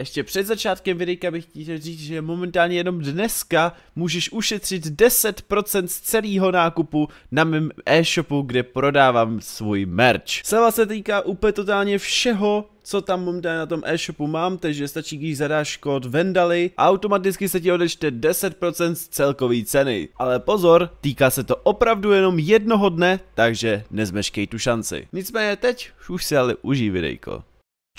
ještě před začátkem videa bych chtěl říct, že momentálně jenom dneska můžeš ušetřit 10% z celého nákupu na mém e-shopu, kde prodávám svůj merch. Sleva se týká úplně totálně všeho, co tam momentálně na tom e-shopu mám, takže stačí, když zadáš kód Vendaly a automaticky se ti odečte 10% z celkové ceny. Ale pozor, týká se to opravdu jenom jednoho dne, takže nezmeškej tu šanci. Nicméně teď už si ale užij videjko.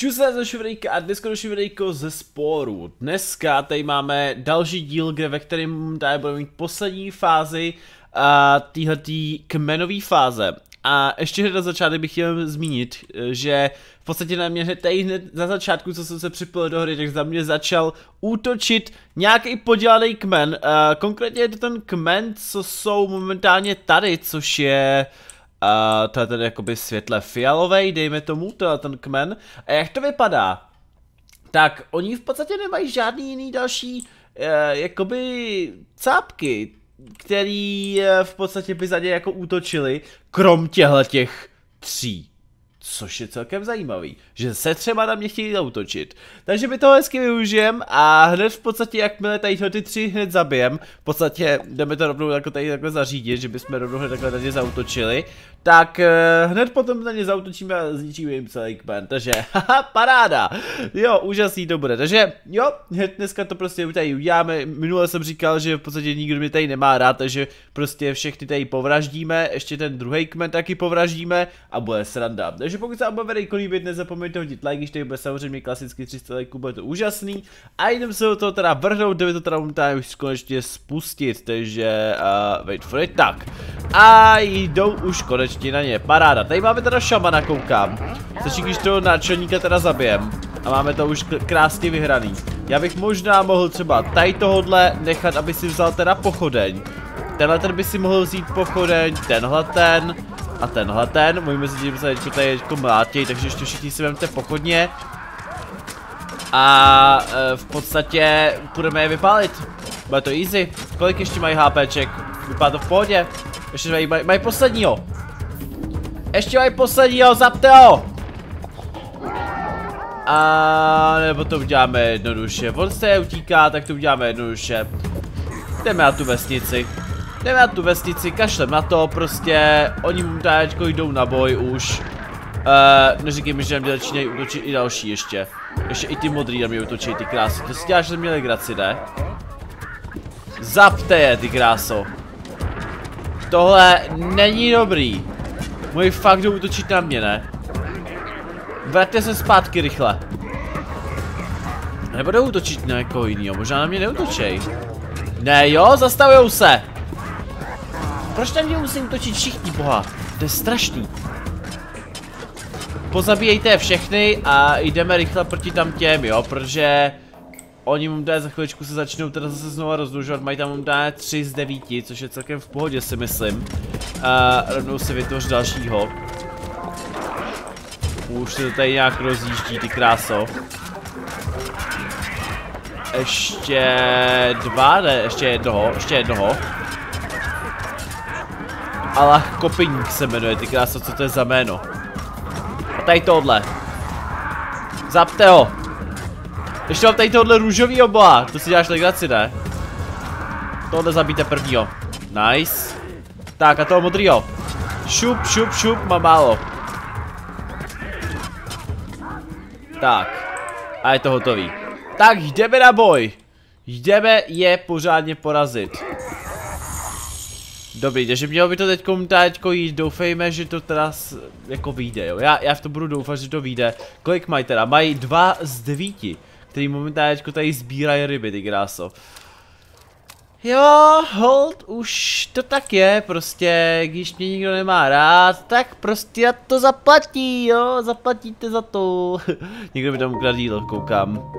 Čus se další videjka a dneska další videjko ze sporu. Dneska tady máme další díl, kde ve kterém tady budeme mít poslední fázi a týhletý kmenový fáze. A ještě hned na začátek bych chtěl zmínit, že v podstatě na mě tady hned na začátku, co jsem se připojil do hry, tak za mě začal útočit nějaký podělaný kmen. Uh, konkrétně je to ten kmen, co jsou momentálně tady, což je... to je ten jakoby světle fialový, dejme tomu, to je ten kmen. A jak to vypadá? Tak oni v podstatě nemají žádný jiný další uh, jakoby cápky, který uh, v podstatě by za ně jako útočili, krom těchto těch tří. Což je celkem zajímavý, že se třeba na mě chtějí zautočit. Takže my to hezky využijem a hned v podstatě, jakmile tady ty tři hned zabijem, v podstatě jdeme to rovnou jako tady takhle zařídit, že bychom rovnou hned takhle tady zautočili, tak uh, hned potom na ně zautočíme a zničíme jim celý kmen, takže haha, paráda, jo, úžasný to bude, takže jo, hned dneska to prostě tady uděláme, minule jsem říkal, že v podstatě nikdo mě tady nemá rád, takže prostě všechny tady povraždíme, ještě ten druhý kmen taky povraždíme a bude sranda, takže pokud se vám bude videjko líbit, nezapomeňte hodit like, když tady bude samozřejmě klasicky 300 lajků, bude to úžasný a jdem se do toho teda vrhnout, jdeme to teda momentálně už konečně spustit, takže uh, wait for it, tak a jdou už konečně na ně. Paráda. Tady máme teda šamana, koukám. Stačí, když toho náčelníka teda zabijem. A máme to už krásně vyhraný. Já bych možná mohl třeba tady tohodle nechat, aby si vzal teda pochodeň. Tenhle ten by si mohl vzít pochodeň, tenhle ten a tenhle ten. Můj mezi tím se tady jako mlátěj, takže ještě všichni si vemte pochodně. A e, v podstatě budeme je vypálit. Bude to easy. Kolik ještě mají HPček? Vypadá to v pohodě. Ještě mají, mají, mají posledního. Ještě mají posledního, zapte ho! A nebo to uděláme jednoduše. On se utíká, tak to uděláme jednoduše. Jdeme na tu vesnici. Jdeme na tu vesnici, kašlem na to, prostě oni mu táčko jdou na boj už. Uh, neříkej mi, že nám začínají útočit i další ještě. Ještě i ty modrý na mě útočí, ty krásy. To si děláš, že měli graci, ne? Zapte je, ty kráso. Tohle není dobrý. Můj fakt jdou útočit na mě, ne? Vraťte se zpátky rychle. Nebo jdou útočit na někoho jinýho, možná na mě neutočej. Ne jo, zastavujou se. Proč na mě musí útočit všichni, boha? To je strašný. Pozabíjejte všechny a jdeme rychle proti tam těm, jo, protože Oni momentálně za chviličku se začnou teda zase znova rozdužovat, mají tam momentálně 3 z 9, což je celkem v pohodě si myslím. A rovnou se vytvořit dalšího. Už se to tady nějak rozjíždí, ty kráso. Ještě dva, ne, ještě jednoho, ještě jednoho. Ale Kopiník se jmenuje, ty kráso, co to je za jméno. A tady tohle. Zapte ho. Ještě mám tady tohle růžový oboha. To si děláš legraci, ne? Tohle zabíte prvního. Nice. Tak a toho modrýho. Šup, šup, šup, mám málo. Tak. A je to hotový. Tak jdeme na boj. Jdeme je pořádně porazit. Dobrý, takže mělo by to teď teďko jít, doufejme, že to teda jako vyjde, jo. Já, já v to budu doufat, že to vyjde. Kolik mají teda? Mají dva z devíti který momentálně tady sbírají ryby, ty kráso. Jo, hold, už to tak je, prostě, když mě nikdo nemá rád, tak prostě já to zaplatí, jo, zaplatíte za to. Někdo mi tam ukradl koukám.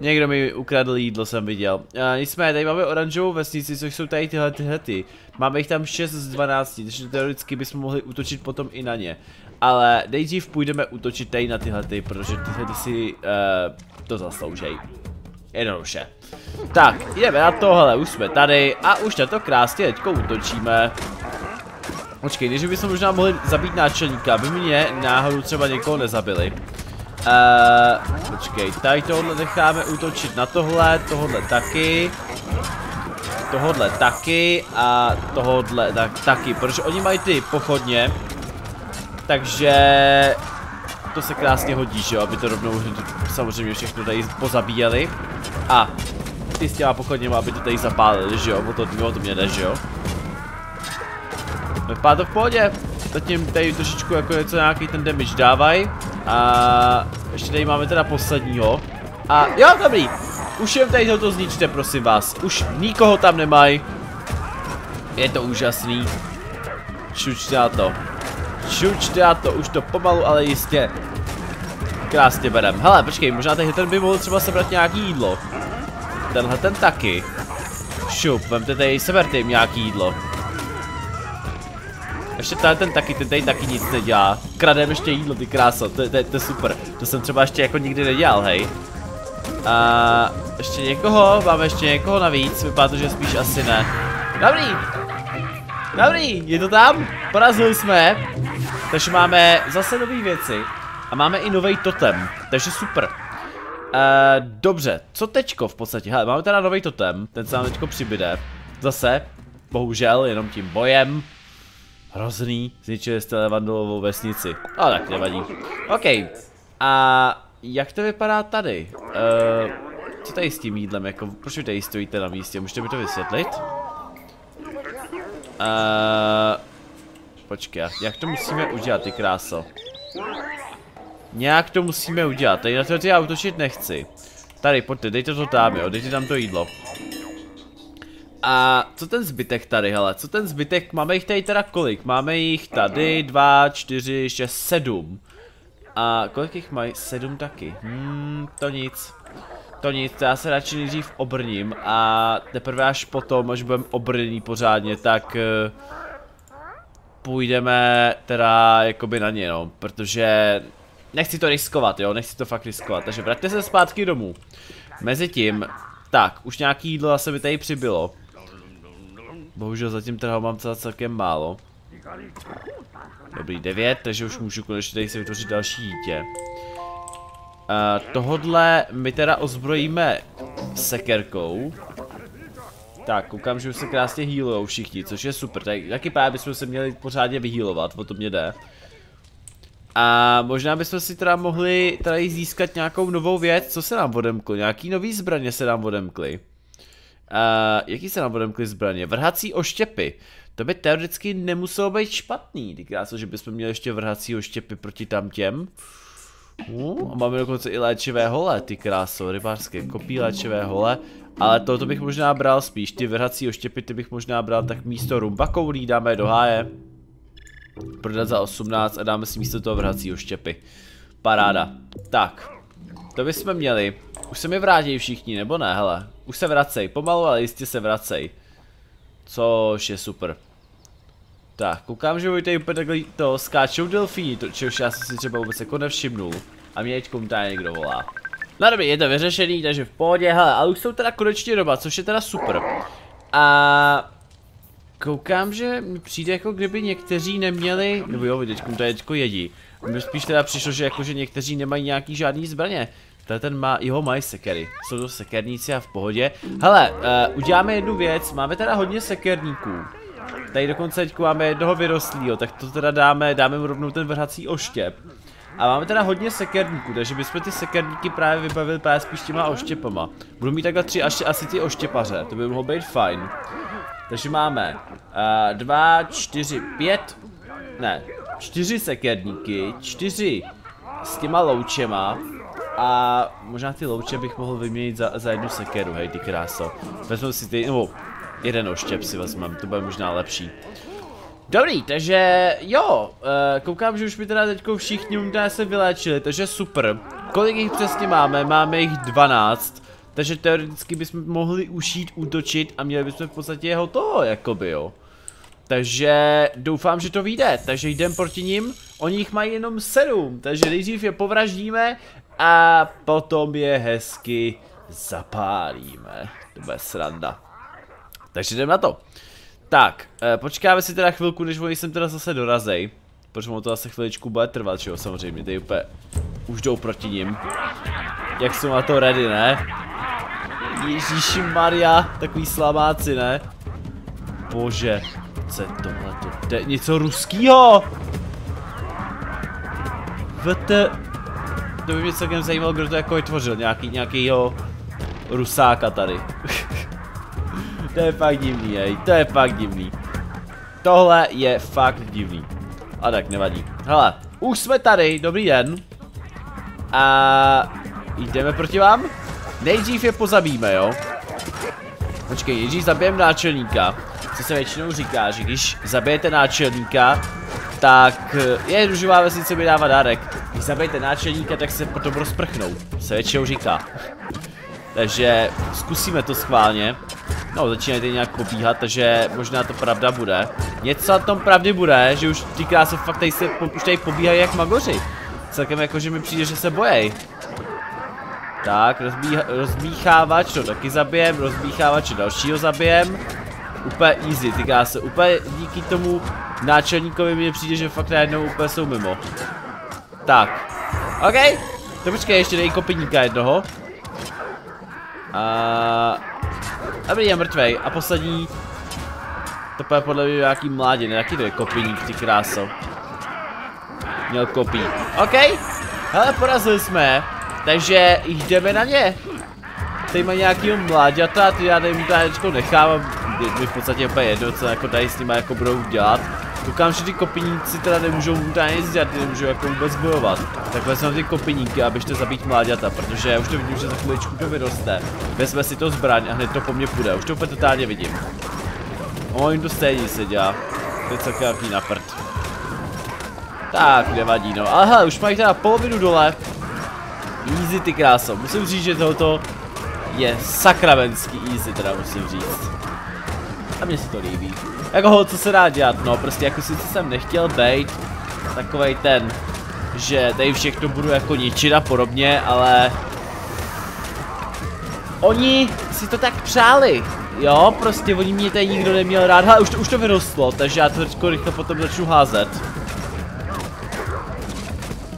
Někdo mi ukradl jídlo, jsem viděl. A nicméně, tady máme oranžovou vesnici, což jsou tady tyhle tyhle ty. Máme jich tam 6 z 12, takže teoreticky bychom mohli útočit potom i na ně. Ale nejdřív půjdeme útočit tady na tyhle ty, protože tyhle ty si uh, to zasloužej. Jednoduše. Tak, jdeme na tohle, už jsme tady a už na to krásně teďko útočíme. Počkej, než bychom možná mohli zabít náčelníka, aby mě náhodou třeba někoho nezabili. Uh, počkej, tady tohle necháme útočit na tohle, tohle taky. Tohle taky a tohle tak, taky, protože oni mají ty pochodně. Takže to se krásně hodí, že jo, aby to rovnou samozřejmě všechno tady pozabíjeli. A ty s těma pochodněma, aby to tady zapálili, že jo, o to, o to mě jde, že jo. Vypadá to v pohodě. Zatím tady trošičku jako něco nějaký ten damage dávají. A ještě tady máme teda posledního. A jo, dobrý. Už jen tady toto zničte, prosím vás. Už nikoho tam nemají. Je to úžasný. Šučte na to. Šučte na to, už to pomalu, ale jistě. Krásně berem. Hele, počkej, možná tenhle ten by mohl třeba sebrat nějaký jídlo. Tenhle ten taky. Šup, vemte tady, seberte jim nějaký jídlo. Ještě tady ten taky, ten tady taky nic nedělá. Kradem ještě jídlo, ty kráso, to, to, to je super. To jsem třeba ještě jako nikdy nedělal, hej. A ještě někoho, máme ještě někoho navíc, vypadá to, že spíš asi ne. Dobrý! Dobrý, je to tam? Porazili jsme. Takže máme zase nové věci. A máme i nový totem, takže super. Uh, dobře, co tečko v podstatě? Hele, máme teda nový totem, ten se nám teďko přibyde. Zase, bohužel, jenom tím bojem. Hrozný, zničili jste Levandolovou vesnici. Ale tak nevadí. OK. A jak to vypadá tady? Uh, co tady s tím jídlem, jako, proč vy tady stojíte na místě, můžete mi to vysvětlit? Uh, počkej, jak to musíme udělat, ty kráso? Nějak to musíme udělat, tady na to já utočit nechci. Tady, pojďte, dejte to tam, jo, dejte tam to jídlo. A co ten zbytek tady, hele, co ten zbytek, máme jich tady teda kolik? Máme jich tady dva, čtyři, šest, sedm. A kolik jich mají? Sedm taky. Hmm, to nic. To nic, to já se radši nejdřív obrním a teprve až potom, až budeme obrněný pořádně, tak uh, půjdeme teda jakoby na ně, no, protože nechci to riskovat, jo, nechci to fakt riskovat, takže vraťte se zpátky domů. Mezitím, tak, už nějaký jídlo zase mi tady přibylo. Bohužel zatím teda mám celkem málo. Dobrý, 9, takže už můžu konečně tady si vytvořit další dítě. Uh, tohodle my teda ozbrojíme sekerkou. Tak, koukám, že už se krásně healujou všichni, což je super. Tak, taky právě bychom se měli pořádně vyhealovat, o to mě jde. A možná bychom si teda mohli tady získat nějakou novou věc, co se nám odemklo, nějaký nový zbraně se nám odemkly. Uh, jaký se nám odemkly zbraně? Vrhací oštěpy. To by teoreticky nemuselo být špatný, ty kráso, že bychom měli ještě vrhací oštěpy proti tam těm. Uh, a máme dokonce i léčivé hole, ty kráso, rybářské kopí léčivé hole. Ale toto bych možná bral spíš, ty vrhací oštěpy ty bych možná bral tak místo rumba koulí dáme do háje. Prodat za 18 a dáme si místo toho vrhací oštěpy. Paráda. Tak, to bychom měli. Už se mi vrátí všichni, nebo ne, hele. Už se vracej, pomalu, ale jistě se vracej. Což je super. Tak, koukám, že tady úplně takhle to skáčou delfíni, to, čehož já jsem si třeba vůbec jako nevšimnul. A mě teďkom tady někdo volá. No dobrý, je to vyřešený, takže v pohodě, hele, ale už jsou teda konečně doba, což je teda super. A koukám, že mi přijde jako kdyby někteří neměli, nebo jo, teďkom tady teďko jedí. Mně spíš teda přišlo, že jakože někteří nemají nějaký žádný zbraně. Tady ten má, jeho mají sekery. Jsou to sekerníci a v pohodě. Hele, uh, uděláme jednu věc, máme teda hodně sekerníků. Tady dokonce teďku máme jednoho vyrostlýho, tak to teda dáme, dáme mu rovnou ten vrhací oštěp. A máme teda hodně sekerníků, takže bychom ty sekerníky právě vybavili právě spíš těma oštěpama. Budu mít takhle tři až asi ty oštěpaře, to by mohlo být fajn. Takže máme uh, dva, čtyři, pět, ne, čtyři sekerníky, čtyři s těma loučema a možná ty louče bych mohl vyměnit za, za jednu sekeru, hej ty kráso. Vezmu si ty, nebo jeden oštěp si vezmem, to bude možná lepší. Dobrý, takže jo, uh, koukám, že už mi teda teďko všichni možná se vyléčili, takže super. Kolik jich přesně máme? Máme jich 12. Takže teoreticky bychom mohli ušít, útočit a měli bychom v podstatě hotovo, jakoby jo. Takže doufám, že to vyjde, takže jdem proti ním. Oni jich mají jenom 7, takže nejdřív je povraždíme a potom je hezky zapálíme. To bude sranda. Takže jdem na to. Tak, eh, počkáme si teda chvilku, než oni sem teda zase dorazej. Protože mu to zase chviličku bude trvat, že jo, samozřejmě, tady úplně už jdou proti ním. Jak jsou na to ready, ne? Ježíši Maria, takový slamáci, ne? Bože, co je tohleto? To je něco ruskýho! VT... To by mě celkem zajímalo, kdo to jako vytvořil, nějaký, nějakýho rusáka tady. to je fakt divný, hej, to je fakt divný. Tohle je fakt divný. A tak nevadí. Hele, už jsme tady, dobrý den. A jdeme proti vám? Nejdřív je pozabíme, jo? Počkej, nejdřív zabijem náčelníka. Co se většinou říká, že když zabijete náčelníka, tak je jednoduchá vesnice mi dává dárek. Když zabijete náčelníka, tak se potom rozprchnou. Se většinou říká. Takže zkusíme to schválně. No, začínají nějak pobíhat, takže možná to pravda bude. Něco na tom pravdy bude, že už ty krásy fakt tady se už tady pobíhají jak magoři. Celkem jako, že mi přijde, že se bojej. Tak, rozbíha, rozbíchávač, to taky zabijem, rozbíchávač dalšího zabijem. Úplně easy, ty se úplně díky tomu náčelníkovi mi přijde, že fakt najednou úplně jsou mimo. Tak, OK, to počkej, ještě dej kopiníka jednoho. A... Dobrý, je mrtvej. A poslední... To je podle mě nějaký mládě, nějaký to je kopiník, ty kráso. Měl kopí. OK. Hele, porazili jsme. Takže jdeme na ně. Tady má nějakýho mláďata, ty já tady mu tady nechávám. Mi v podstatě úplně jedno, co jako tady s nima jako budou dělat. Koukám, že ty kopiníci teda nemůžou tady nic dělat, nemůžou jako vůbec bojovat. Tak vezmeme ty kopiníky a běžte zabít mláďata, protože já už to vidím, že za chviličku to vyroste. Vezme si to zbraň a hned to po mně půjde, už to úplně totálně vidím. O, jim to stejně se dělá. To je celkem na prd. Tak, nevadí no. Aha, už mají teda polovinu dole. Easy ty kráso. Musím říct, že tohoto je sakravenský easy, teda musím říct. A mně se to líbí. Jako ho, co se dá dělat, no, prostě jako sice jsem nechtěl být takovej ten, že tady všechno budu jako ničit a podobně, ale oni si to tak přáli, jo, prostě oni mě tady nikdo neměl rád, ale už to, už to vyrostlo, takže já to teďko rychle potom začnu házet.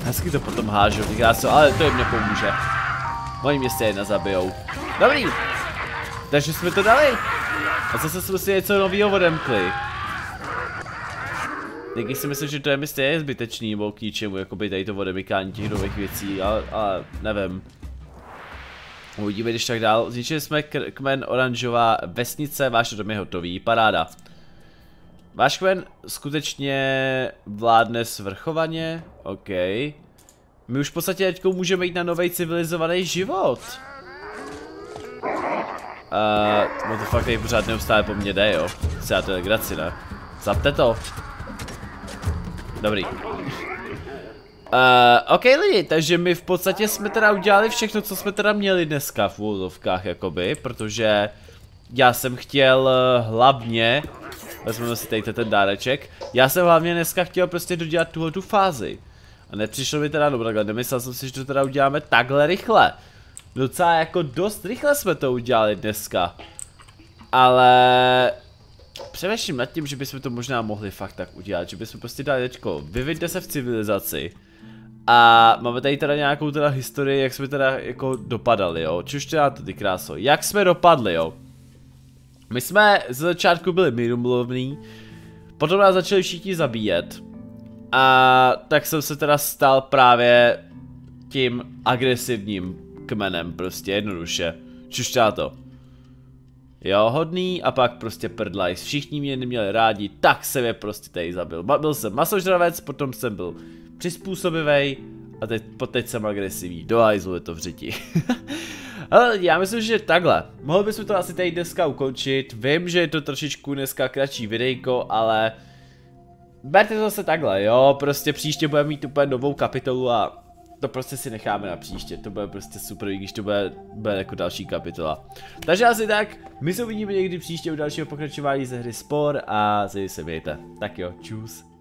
Hezky to potom hážu, krásy, ale to jim nepomůže. Oni mě stejně zabijou. Dobrý. Takže jsme to dali. A zase jsme si něco nového odemkli. Někdy si myslím, že to je mi stejně zbytečný, nebo k ničemu, by tady to odemykání těch nových věcí, ale, ale nevím. Uvidíme, když tak dál. Zničili jsme kmen oranžová vesnice, váš dom je hotový, paráda. Váš kmen skutečně vládne svrchovaně, OK. My už v podstatě teďko můžeme jít na nový civilizovaný život. Uh, no to fakt tady pořád neustále po mně jde, jo. Co já to legraci, ne? Zapte to. Dobrý. Uh, ok lidi, takže my v podstatě jsme teda udělali všechno, co jsme teda měli dneska v úvodovkách, jakoby, protože já jsem chtěl uh, hlavně, vezmeme si tady ten dáreček, já jsem hlavně dneska chtěl prostě dodělat tuhle tu fázi. A nepřišlo mi teda, no takhle, nemyslel jsem si, že to teda uděláme takhle rychle. Docela jako dost rychle jsme to udělali dneska. Ale... Přemýšlím nad tím, že bychom to možná mohli fakt tak udělat, že bychom prostě dali teďko, vyvidte se v civilizaci. A máme tady teda nějakou teda historii, jak jsme teda jako dopadali, jo. Čuž teda to ty kráso. Jak jsme dopadli, jo. My jsme ze začátku byli mírumluvní, potom nás začali všichni zabíjet. A tak jsem se teda stal právě tím agresivním kmenem, prostě jednoduše. Čušťá to. Jo, hodný a pak prostě prdlajs. Všichni mě neměli rádi, tak jsem je prostě tady zabil. Byl jsem masožravec, potom jsem byl přizpůsobivý a teď, teď jsem agresivní. Do je to v. Ale já myslím, že takhle. Mohli bychom to asi tady dneska ukončit. Vím, že je to trošičku dneska kratší videjko, ale... Berte to zase takhle, jo, prostě příště budeme mít úplně novou kapitolu a to prostě si necháme na příště, to bude prostě super, když to bude, bude jako další kapitola. Takže asi tak, my se uvidíme někdy příště u dalšího pokračování ze hry Spor a se mějte. Tak jo, čus.